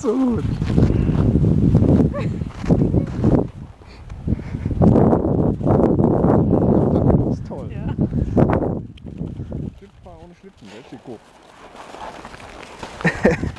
so. Das ist toll. Ja. Schlittenfahrer ohne Schlitten, der ist